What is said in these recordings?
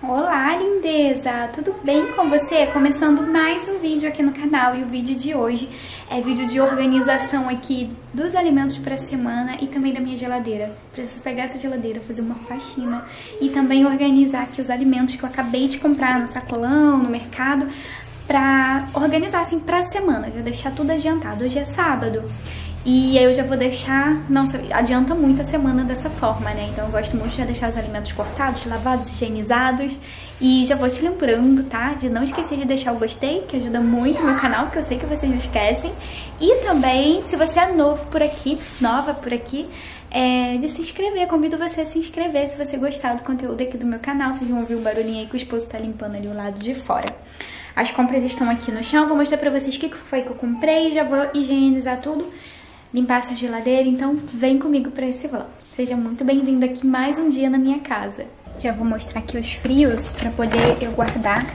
Olá, lindeza! Tudo bem com você? Começando mais um vídeo aqui no canal e o vídeo de hoje é vídeo de organização aqui dos alimentos para a semana e também da minha geladeira. Preciso pegar essa geladeira, fazer uma faxina e também organizar aqui os alimentos que eu acabei de comprar no sacolão, no mercado, pra organizar assim pra semana, já deixar tudo adiantado. Hoje é sábado e aí eu já vou deixar, não, adianta muito a semana dessa forma, né? Então eu gosto muito de já deixar os alimentos cortados, lavados, higienizados. E já vou te lembrando, tá? De não esquecer de deixar o gostei, que ajuda muito o meu canal, porque eu sei que vocês esquecem. E também, se você é novo por aqui, nova por aqui, é, de se inscrever. Convido você a se inscrever se você gostar do conteúdo aqui do meu canal. Vocês vão ouvir o barulhinho aí que o esposo tá limpando ali o lado de fora. As compras estão aqui no chão, vou mostrar pra vocês o que foi que eu comprei, já vou higienizar tudo limpar essa geladeira, então vem comigo para esse vlog. Seja muito bem-vindo aqui mais um dia na minha casa. Já vou mostrar aqui os frios para poder eu guardar,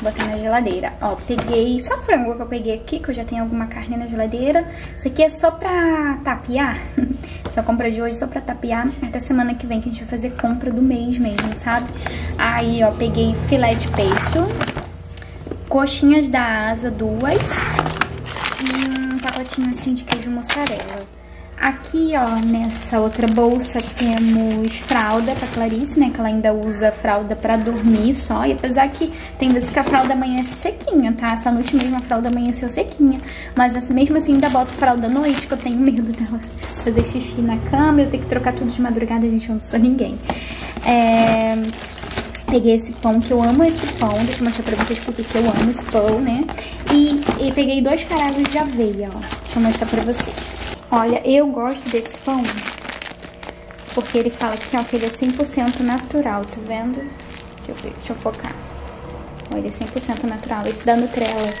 botar na geladeira. Ó, peguei só frango que eu peguei aqui, que eu já tenho alguma carne na geladeira. Isso aqui é só pra tapear. Essa compra de hoje é só pra tapear até semana que vem que a gente vai fazer compra do mês mesmo, sabe? Aí, ó, peguei filé de peito, coxinhas da asa, duas, pacotinho assim de queijo mussarela. Aqui, ó, nessa outra bolsa temos fralda pra Clarice, né? Que ela ainda usa fralda pra dormir só. E apesar que tem vezes que a fralda amanhece sequinha, tá? Essa noite mesmo a fralda amanheceu sequinha. Mas mesmo assim ainda boto fralda à noite, que eu tenho medo dela fazer xixi na cama. Eu tenho que trocar tudo de madrugada, gente, eu não sou ninguém. É... Peguei esse pão, que eu amo esse pão. Deixa eu mostrar pra vocês porque que eu amo esse pão, né? E, e peguei dois farelo de aveia, ó. Deixa eu mostrar pra vocês. Olha, eu gosto desse pão porque ele fala aqui, ó, que ele é 100% natural, tá vendo? Deixa eu ver, deixa eu focar. Ó, ele é 100% natural, esse da Nutella.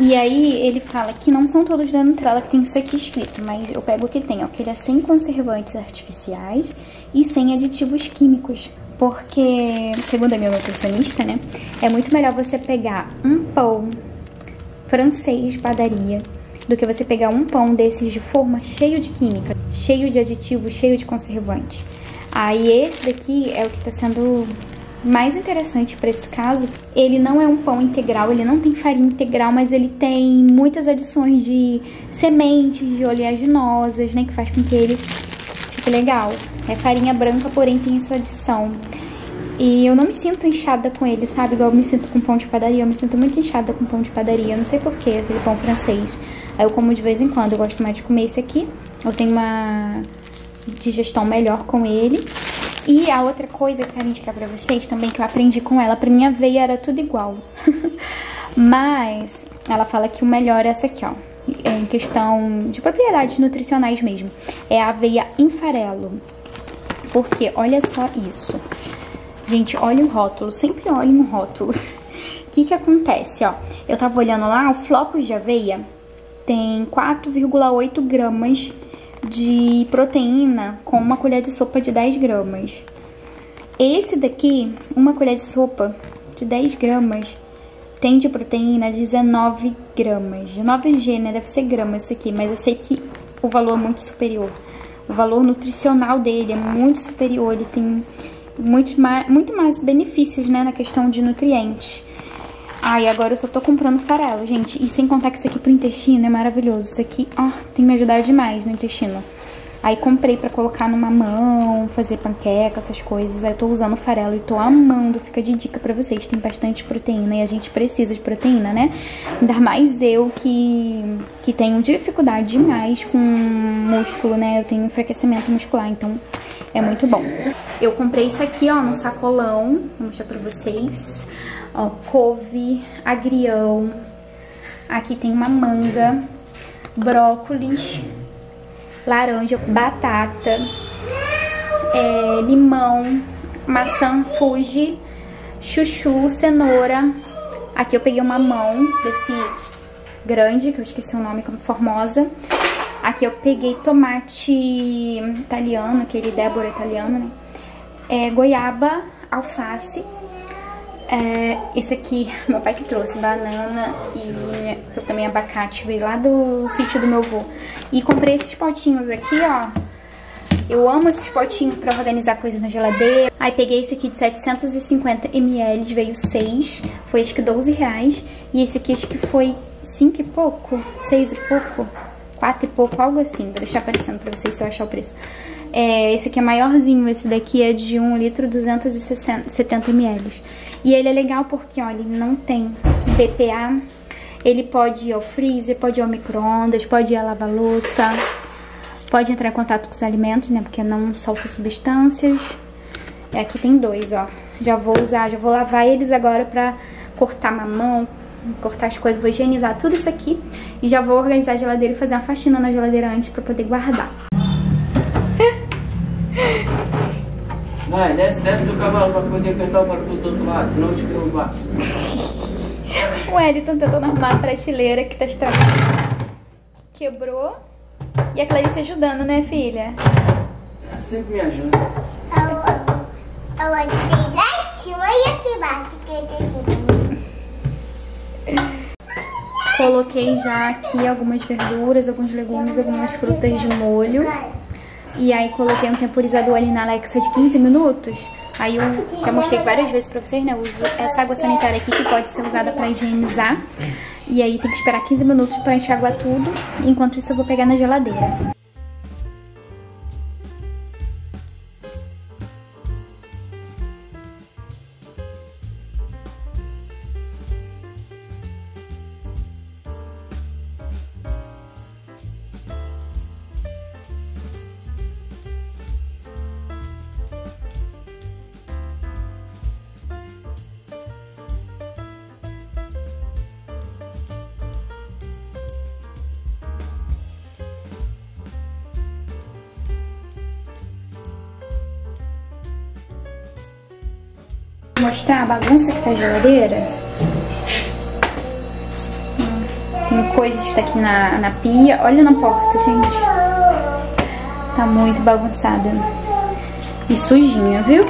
E aí ele fala que não são todos da Nutella que tem isso aqui escrito, mas eu pego o que tem, ó, que ele é sem conservantes artificiais e sem aditivos químicos porque, segundo a minha nutricionista, né, é muito melhor você pegar um pão francês padaria do que você pegar um pão desses de forma cheio de química, cheio de aditivos, cheio de conservante. Aí esse daqui é o que está sendo mais interessante para esse caso. Ele não é um pão integral, ele não tem farinha integral, mas ele tem muitas adições de sementes, de oleaginosas, né, que faz com que ele fique legal. É farinha branca, porém tem essa adição. E eu não me sinto inchada com ele, sabe? Igual eu me sinto com pão de padaria. Eu me sinto muito inchada com pão de padaria. Eu não sei porquê, aquele pão francês. Eu como de vez em quando. Eu gosto mais de comer esse aqui. Eu tenho uma digestão melhor com ele. E a outra coisa que eu quero indicar pra vocês também, que eu aprendi com ela, pra minha veia era tudo igual. Mas ela fala que o melhor é essa aqui, ó. Em questão de propriedades nutricionais mesmo. É a aveia farelo. Porque olha só isso. Gente, olha o rótulo, sempre olhem no rótulo. O que que acontece, ó? Eu tava olhando lá, o flocos de aveia tem 4,8 gramas de proteína com uma colher de sopa de 10 gramas. Esse daqui, uma colher de sopa de 10 gramas, tem de proteína 19 gramas. 9G, né? Deve ser gramas isso aqui, mas eu sei que o valor é muito superior. O valor nutricional dele é muito superior, ele tem muito mais, muito mais benefícios, né, na questão de nutrientes. Ah, e agora eu só tô comprando farelo, gente. E sem contar que isso aqui pro intestino é maravilhoso. Isso aqui, ó, tem me ajudado demais no intestino. Aí comprei pra colocar numa mão, fazer panqueca, essas coisas. Aí eu tô usando farelo e tô amando. Fica de dica pra vocês. Tem bastante proteína e a gente precisa de proteína, né? Ainda mais eu que, que tenho dificuldade demais com músculo, né? Eu tenho enfraquecimento muscular, então é muito bom. Eu comprei isso aqui, ó, no sacolão. Vou mostrar pra vocês. Ó, couve, agrião. Aqui tem uma manga, brócolis laranja, batata, é, limão, maçã Fuji, chuchu, cenoura. Aqui eu peguei uma mão desse grande, que eu esqueci o nome, como Formosa. Aqui eu peguei tomate italiano, aquele Débora italiano, né? É, goiaba, alface. É, esse aqui, meu pai que trouxe banana e eu também abacate, veio lá do sítio do meu avô. E comprei esses potinhos aqui, ó, Eu amo esses potinhos pra organizar coisa na geladeira. Aí peguei esse aqui de 750 ml, veio 6. Foi acho que 12 reais. E esse aqui acho que foi 5 e pouco, 6 e pouco, 4 e pouco, algo assim. Vou deixar aparecendo pra vocês se eu achar o preço. É, esse aqui é maiorzinho, esse daqui é de 1 litro 270 ml. E ele é legal porque, olha, ele não tem BPA, ele pode ir ao freezer, pode ir ao micro-ondas, pode ir a lavar louça, pode entrar em contato com os alimentos, né, porque não solta substâncias. E aqui tem dois, ó. Já vou usar, já vou lavar eles agora pra cortar mamão, cortar as coisas, vou higienizar tudo isso aqui e já vou organizar a geladeira e fazer uma faxina na geladeira antes pra poder guardar. Vai, desce, desce do cavalo pra poder apertar o parafuso do outro lado, senão eu te derrubar. O Wellington tentando arrumar a prateleira que tá estragada. Quebrou. E a Clarice ajudando, né, filha? Ela sempre me ajuda. Eu ajudei lá em cima e aqui embaixo. que eu tenho. Coloquei já aqui algumas verduras, alguns legumes, algumas frutas de molho. E aí coloquei um temporizador ali na Alexa de 15 minutos. Aí eu já mostrei várias vezes pra vocês, né? Eu uso essa água sanitária aqui que pode ser usada pra higienizar. E aí tem que esperar 15 minutos pra enxaguar tudo. Enquanto isso eu vou pegar na geladeira. Mostrar a bagunça que tá a geladeira. Tem coisas que tá aqui na, na pia. Olha na porta, gente. Tá muito bagunçada. E sujinha, viu?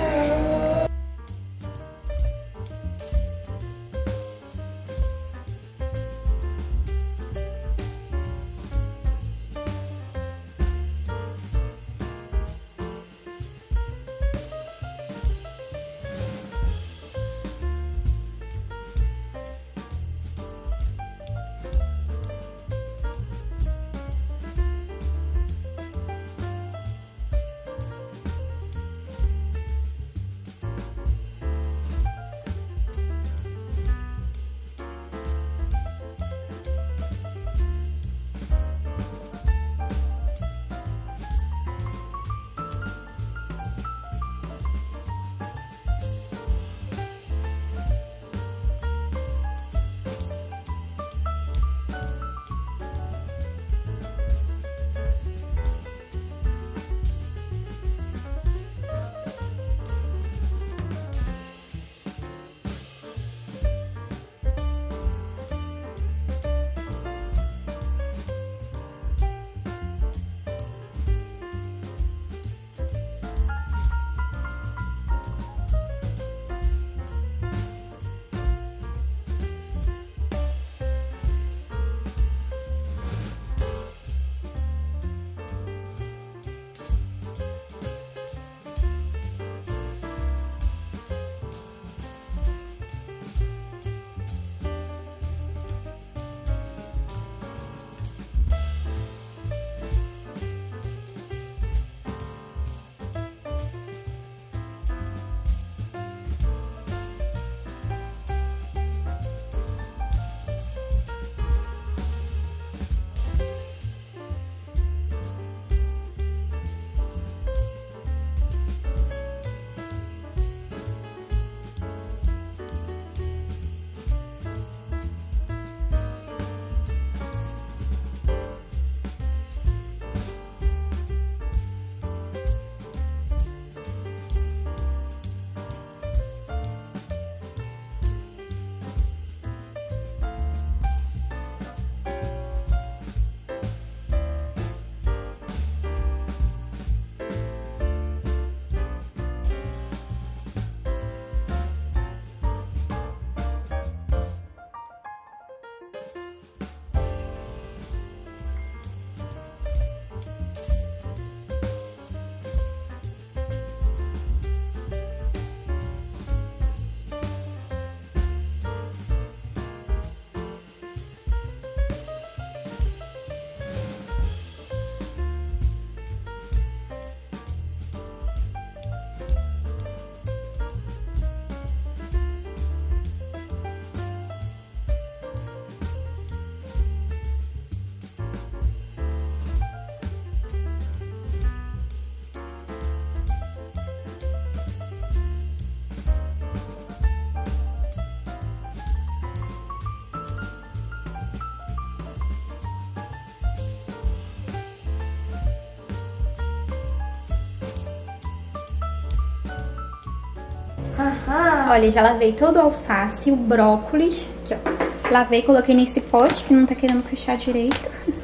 Olha, já lavei todo o alface, o brócolis. Aqui, ó. Lavei, coloquei nesse pote que não tá querendo fechar direito.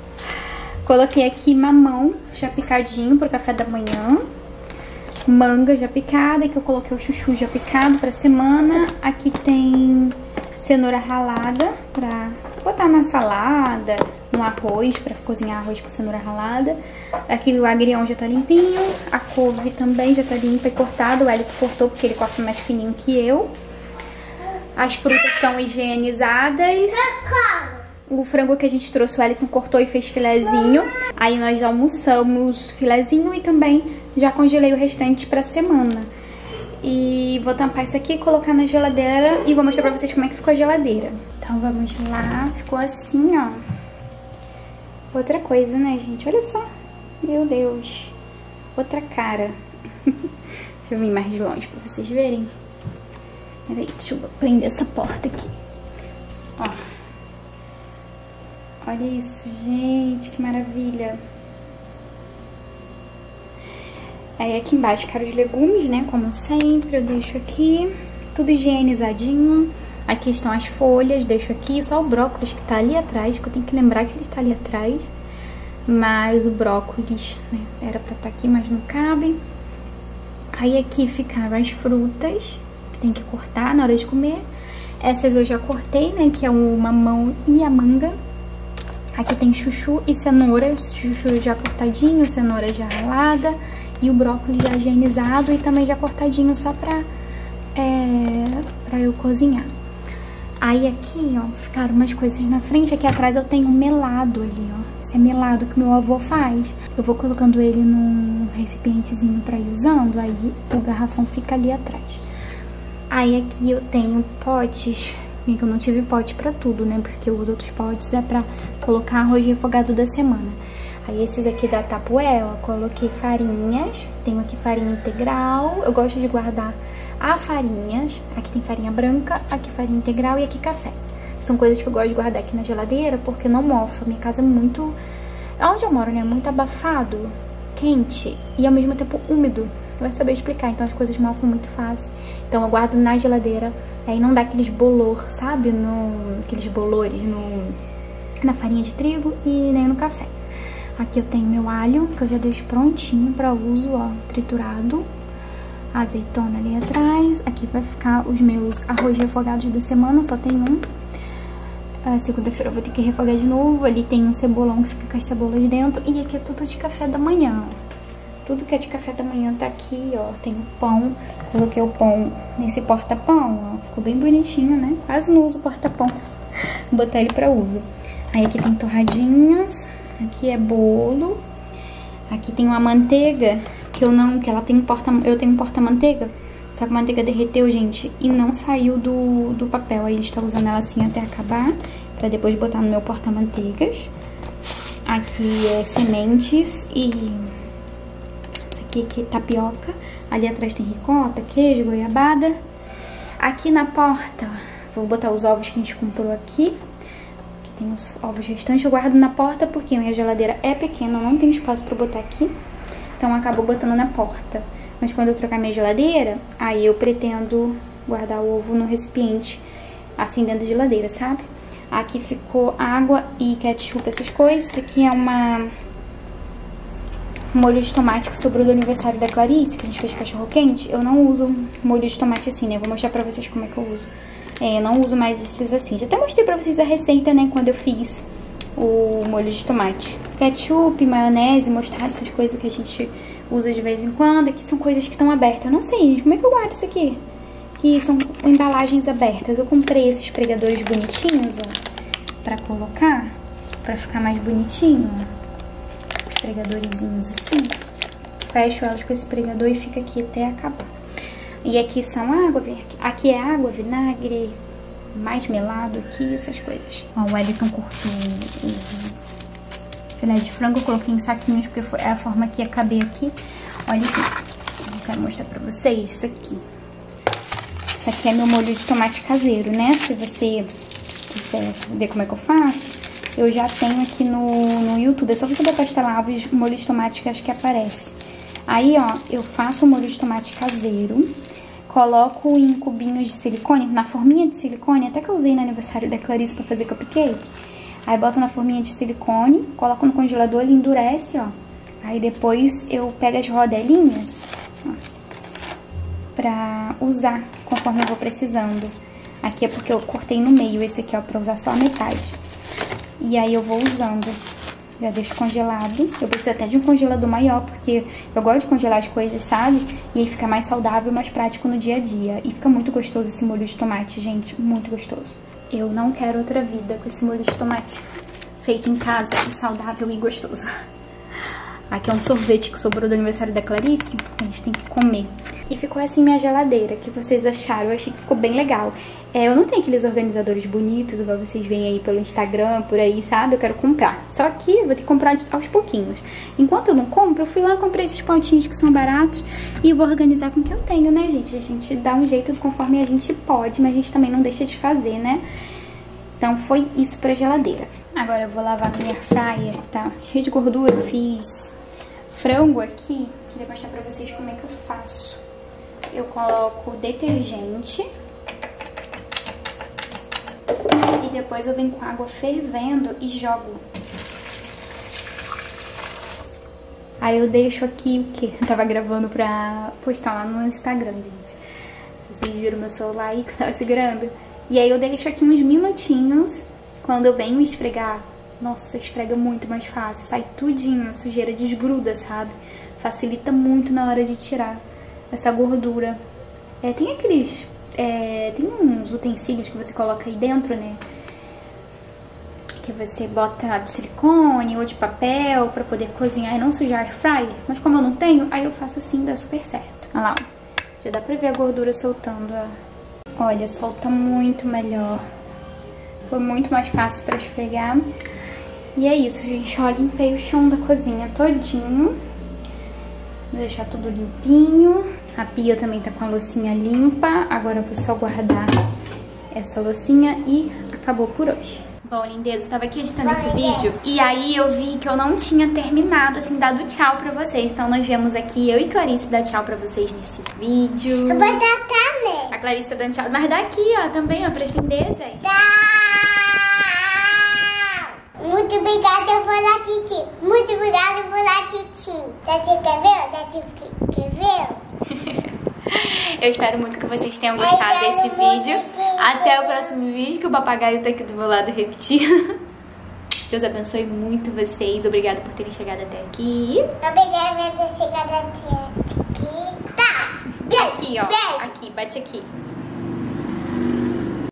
Coloquei aqui mamão já picadinho pro café da manhã. Manga já picada, que eu coloquei o chuchu já picado pra semana. Aqui tem cenoura ralada pra botar na salada, no arroz, pra cozinhar arroz com cenoura ralada. Aqui o agrião já tá limpinho, a couve também já tá limpa e cortada. O Elito cortou porque ele corta mais fininho que eu. As frutas estão higienizadas. O frango que a gente trouxe, o Wellington cortou e fez filezinho. Aí nós já almoçamos filezinho e também já congelei o restante pra semana. E vou tampar isso aqui, colocar na geladeira e vou mostrar pra vocês como é que ficou a geladeira. Então vamos lá, ficou assim, ó. Outra coisa, né, gente? Olha só. Meu Deus. Outra cara. deixa eu vir mais de longe pra vocês verem. Peraí, deixa eu prender essa porta aqui. Ó. Olha isso, gente, que maravilha. Aí aqui embaixo quero os legumes, né, como sempre, eu deixo aqui, tudo higienizadinho. Aqui estão as folhas, deixo aqui, só o brócolis que tá ali atrás, que eu tenho que lembrar que ele tá ali atrás. Mas o brócolis, né, era pra estar tá aqui, mas não cabe. Aí aqui ficaram as frutas, que tem que cortar na hora de comer. Essas eu já cortei, né, que é o mamão e a manga. Aqui tem chuchu e cenoura, chuchu já cortadinho, cenoura já ralada e o brócolis já higienizado e também já cortadinho só pra, é, pra eu cozinhar. Aí aqui, ó, ficaram umas coisas na frente. Aqui atrás eu tenho um melado ali, ó. Esse é melado que meu avô faz. Eu vou colocando ele num recipientezinho pra ir usando, aí o garrafão fica ali atrás. Aí aqui eu tenho potes que eu não tive pote pra tudo, né? Porque os outros potes é pra colocar arroz refogado da semana. Aí esses aqui da Tapué, ó, coloquei farinhas. Tenho aqui farinha integral. Eu gosto de guardar a farinhas. Aqui tem farinha branca, aqui farinha integral e aqui café. São coisas que eu gosto de guardar aqui na geladeira porque não mofa. Minha casa é muito... Onde eu moro, né? Muito abafado, quente e ao mesmo tempo úmido. Vai saber explicar, então as coisas mofam muito fácil. Então eu guardo na geladeira Aí não dá aqueles bolor, sabe? No, aqueles bolores no, na farinha de trigo e nem no café. Aqui eu tenho meu alho, que eu já deixo prontinho para uso, ó, triturado. Azeitona ali atrás. Aqui vai ficar os meus arroz refogados da semana, só tem um. Segunda-feira eu vou ter que refogar de novo. Ali tem um cebolão que fica com as cebolas dentro. E aqui é tudo de café da manhã, tudo que é de café da manhã tá aqui, ó. Tem o pão. Coloquei o pão nesse porta-pão, ó. Ficou bem bonitinho, né? Quase não uso porta-pão. Vou botar ele pra uso. Aí aqui tem torradinhas. Aqui é bolo. Aqui tem uma manteiga que eu não... Que ela tem porta... Eu tenho um porta-manteiga. Só que a manteiga derreteu, gente, e não saiu do, do papel. Aí a gente tá usando ela assim até acabar. Pra depois botar no meu porta-manteigas. Aqui é sementes e aqui, aqui tapioca. Ali atrás tem ricota, queijo, goiabada. Aqui na porta, vou botar os ovos que a gente comprou aqui. Tem os ovos restantes. Eu guardo na porta porque minha geladeira é pequena, não tem espaço pra botar aqui. Então eu acabo botando na porta. Mas quando eu trocar minha geladeira, aí eu pretendo guardar o ovo no recipiente, assim dentro da geladeira, sabe? Aqui ficou água e ketchup, essas coisas. Isso aqui é uma molho de tomate que sobrou do aniversário da Clarice, que a gente fez cachorro quente, eu não uso molho de tomate assim, né? Eu vou mostrar pra vocês como é que eu uso. É, não uso mais esses assim. Já até mostrei pra vocês a receita, né, quando eu fiz o molho de tomate. Ketchup, maionese, mostarda, essas coisas que a gente usa de vez em quando. Aqui são coisas que estão abertas. Eu não sei, gente, como é que eu guardo isso aqui? Que são embalagens abertas. Eu comprei esses pregadores bonitinhos, ó, pra colocar, pra ficar mais bonitinho, ó pregadorzinhos assim. Fecho elas com esse pregador e fica aqui até acabar. E aqui são água, aqui é água, vinagre, mais melado aqui, essas coisas. Ó, o Wellington cortou o filé de frango, eu coloquei em saquinhos porque foi a forma que ia caber aqui. Olha aqui, eu quero mostrar pra vocês isso aqui. Isso aqui é meu molho de tomate caseiro, né? Se você quiser ver como é que eu faço, eu já tenho aqui no, no YouTube. É só você botar estalavos molho de tomate que acho que aparece. Aí, ó, eu faço o molho de tomate caseiro. Coloco em cubinhos de silicone, na forminha de silicone, até que eu usei no aniversário da Clarice pra fazer cupcake. Aí boto na forminha de silicone, coloco no congelador, ele endurece, ó. Aí depois eu pego as rodelinhas, ó, pra usar conforme eu vou precisando. Aqui é porque eu cortei no meio, esse aqui, ó, pra usar só a metade. E aí eu vou usando. Já deixo congelado. Eu preciso até de um congelador maior, porque eu gosto de congelar as coisas, sabe? E aí fica mais saudável mais prático no dia a dia. E fica muito gostoso esse molho de tomate, gente. Muito gostoso. Eu não quero outra vida com esse molho de tomate feito em casa, saudável e gostoso. Aqui é um sorvete que sobrou do aniversário da Clarice. A gente tem que comer. E ficou assim minha geladeira. Que vocês acharam? Eu achei que ficou bem legal. É, eu não tenho aqueles organizadores bonitos, igual vocês veem aí pelo Instagram, por aí, sabe? Eu quero comprar. Só que vou ter que comprar aos pouquinhos. Enquanto eu não compro, eu fui lá comprei esses potinhos que são baratos e vou organizar com o que eu tenho, né, gente? A gente dá um jeito conforme a gente pode, mas a gente também não deixa de fazer, né? Então foi isso pra geladeira. Agora eu vou lavar minha fryer, tá? Cheia de gordura, eu fiz frango aqui, queria mostrar pra vocês como é que eu faço. Eu coloco detergente. E depois eu venho com água fervendo e jogo. Aí eu deixo aqui o que? Eu tava gravando pra postar lá no Instagram, gente. Se vocês viram meu celular aí que eu tava segurando. E aí eu deixo aqui uns minutinhos. Quando eu venho esfregar nossa, esfrega muito mais fácil, sai tudinho, a sujeira desgruda, sabe? Facilita muito na hora de tirar essa gordura. É, tem aqueles... É, tem uns utensílios que você coloca aí dentro, né? Que você bota de silicone ou de papel pra poder cozinhar e não sujar air fryer. Mas como eu não tenho, aí eu faço assim, dá super certo. Olha lá, já dá pra ver a gordura soltando, ó. Olha, solta muito melhor. Foi muito mais fácil pra esfregar. E é isso, gente. Ó, limpei o chão da cozinha todinho. Vou deixar tudo limpinho. A pia também tá com a loucinha limpa. Agora eu vou só guardar essa loucinha e acabou por hoje. Bom, lindeza, eu tava aqui editando esse vídeo e aí eu vi que eu não tinha terminado, assim, dado tchau pra vocês. Então nós viemos aqui, eu e Clarice, dar tchau pra vocês nesse vídeo. Eu vou dar também. A Clarice tá dando tchau, mas daqui, ó, também, ó, pras lindezas. Tchau. Muito obrigada por assistir. Muito obrigada por assistir. Você quer ver? Você quer ver? Eu espero muito que vocês tenham gostado desse vídeo. Até o próximo vídeo, que o papagaio tá aqui do meu lado repetindo. Deus abençoe muito vocês. Obrigada por terem chegado até aqui. Obrigada por ter chegado até aqui. Tá. Aqui, ó. Aqui, bate aqui.